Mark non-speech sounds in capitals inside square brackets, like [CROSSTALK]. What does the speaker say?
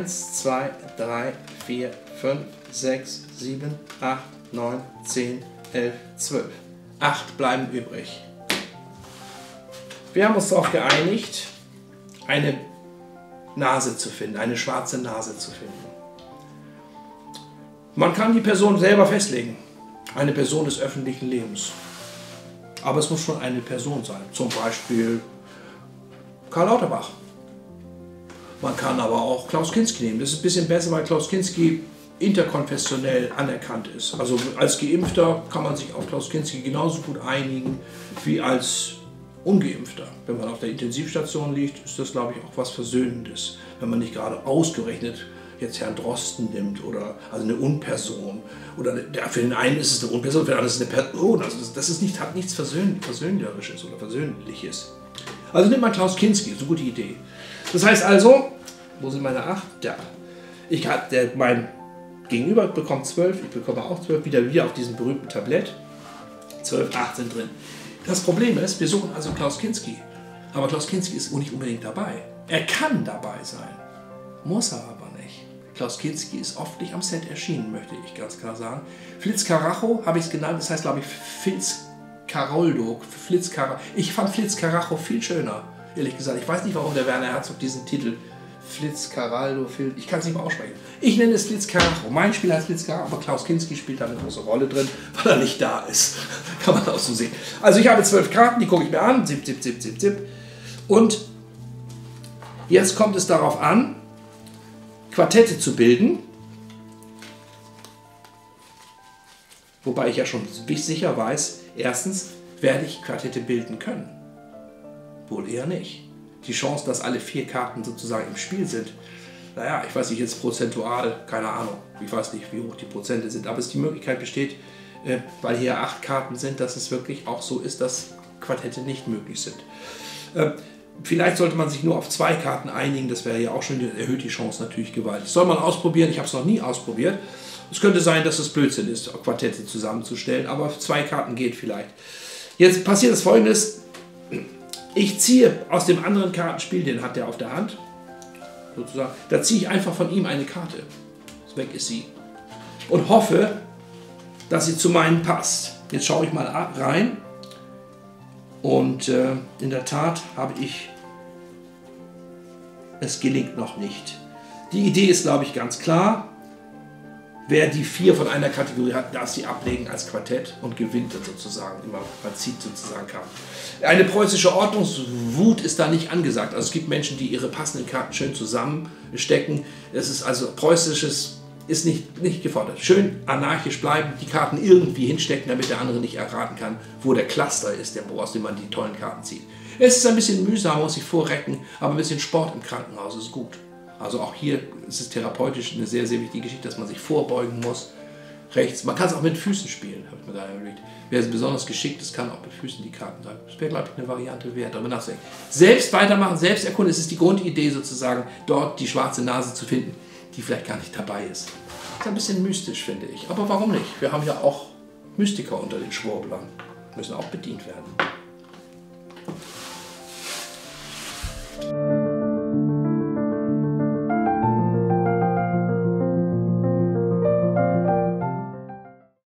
1, 2, 3, 4, 5, 6, 7, 8, 9, 10, 11, 12. Acht bleiben übrig. Wir haben uns darauf geeinigt, eine Nase zu finden, eine schwarze Nase zu finden. Man kann die Person selber festlegen. Eine Person des öffentlichen Lebens. Aber es muss schon eine Person sein. Zum Beispiel Karl Lauterbach. Man kann aber auch Klaus Kinski nehmen. Das ist ein bisschen besser, weil Klaus Kinski interkonfessionell anerkannt ist. Also als Geimpfter kann man sich auf Klaus Kinski genauso gut einigen wie als Ungeimpfter. Wenn man auf der Intensivstation liegt, ist das, glaube ich, auch was Versöhnendes. Wenn man nicht gerade ausgerechnet jetzt Herrn Drosten nimmt oder also eine Unperson. Oder für den einen ist es eine Unperson, für den anderen ist es eine Person. Also das, ist nicht, hat nichts Versöhn, Versöhnliches oder Versöhnliches. Also nimmt man Klaus Kinski, ist eine gute Idee. Das heißt also, wo sind meine acht? Da. Ich der, mein Gegenüber bekommt zwölf, ich bekomme auch zwölf, wieder wieder auf diesem berühmten Tablett. Zwölf, acht sind drin. Das Problem ist, wir suchen also Klaus Kinski. Aber Klaus Kinski ist nicht unbedingt dabei. Er kann dabei sein, muss er aber nicht. Klaus Kinski ist oft nicht am Set erschienen, möchte ich ganz klar sagen. Flitz Caracho habe ich es genannt, das heißt glaube ich Fitz Caroldo. Flitz Car ich fand Flitz Caracho viel schöner, ehrlich gesagt. Ich weiß nicht, warum der Werner Herzog diesen Titel Flitz Caraldo, Phil, ich kann es nicht mal aussprechen. Ich nenne es Flitz Carajo. Mein Spiel heißt Flitz Carajo, aber Klaus Kinski spielt da eine große Rolle drin, weil er nicht da ist. [LAUGHS] kann man auch so sehen. Also ich habe zwölf Karten, die gucke ich mir an. Zip, zip, zip, zip, zip. Und jetzt kommt es darauf an, Quartette zu bilden. Wobei ich ja schon sicher weiß, erstens werde ich Quartette bilden können. Wohl eher nicht die Chance, dass alle vier Karten sozusagen im Spiel sind, naja, ich weiß nicht jetzt prozentual, keine Ahnung, ich weiß nicht, wie hoch die Prozente sind, aber es die Möglichkeit besteht, äh, weil hier acht Karten sind, dass es wirklich auch so ist, dass Quartette nicht möglich sind. Äh, vielleicht sollte man sich nur auf zwei Karten einigen, das wäre ja auch schon, erhöht die Chance natürlich gewaltig. Soll man ausprobieren, ich habe es noch nie ausprobiert. Es könnte sein, dass es Blödsinn ist, Quartette zusammenzustellen, aber zwei Karten geht vielleicht. Jetzt passiert das folgendes, ich ziehe aus dem anderen Kartenspiel, den hat er auf der Hand, sozusagen, da ziehe ich einfach von ihm eine Karte. Weg ist sie. Und hoffe, dass sie zu meinen passt. Jetzt schaue ich mal rein. Und äh, in der Tat habe ich, es gelingt noch nicht. Die Idee ist, glaube ich, ganz klar. Wer die vier von einer Kategorie hat, darf sie ablegen als Quartett und gewinnt sozusagen immer. Man zieht sozusagen Karten. Eine preußische Ordnungswut ist da nicht angesagt. Also es gibt Menschen, die ihre passenden Karten schön zusammenstecken. Es ist also preußisches ist nicht, nicht gefordert. Schön anarchisch bleiben, die Karten irgendwie hinstecken, damit der andere nicht erraten kann, wo der Cluster ist, der, aus dem man die tollen Karten zieht. Es ist ein bisschen mühsam, muss sich vorrecken, aber ein bisschen Sport im Krankenhaus ist gut. Also auch hier ist es therapeutisch eine sehr, sehr wichtige Geschichte, dass man sich vorbeugen muss. Rechts, man kann es auch mit Füßen spielen, habe ich mir gerade überlegt. Wer besonders geschickt ist, kann auch mit Füßen die Karten sagen. Das wäre, glaube ich, eine Variante wert, aber nachdenken. Selbst weitermachen, selbst erkunden, es ist die Grundidee sozusagen, dort die schwarze Nase zu finden, die vielleicht gar nicht dabei ist. Das ist ein bisschen mystisch, finde ich. Aber warum nicht? Wir haben ja auch Mystiker unter den Schwurblern. Müssen auch bedient werden.